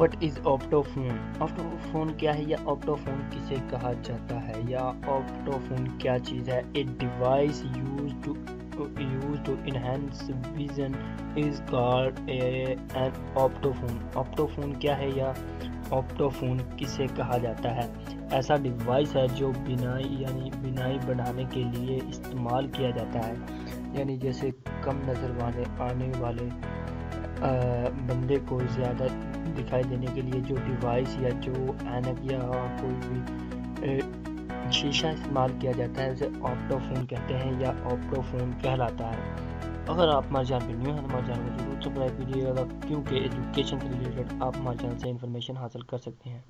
What is ऑप्टोफोन optophone क्या है या ऑप्टोफोन किसे कहा जाता है? या ऑप्टोफोन क्या चीज़ है? A device use to use to enhance vision is called an optophone optophone क्या है या ऑप्टोफोन किसे कहा जाता है? ऐसा डिवाइस है जो बिनाई, यानी बिनाई बढ़ाने के लिए इस्तेमाल किया जाता है। यानी जैसे कम नज़र वाले, आने वाले बंदे को ज़्यादा दिखाई देने के लिए जो डिवाइस या जो एनक या कोई भी शीशा इस्तेमाल किया जाता है, उसे ऑप्टोफोन कहते हैं या ऑप्टो फ़ोन कहलाता है। अगर आप हमारे चैनल पर न्यू हैं तो हमारे चैनल को ज़रूर सब्सक्राइब कीजिएगा, क्योंकि एजुकेशन से रिलेटेड आप हमारे चैनल से इन्फॉर्मेशन हासिल कर सकते हैं।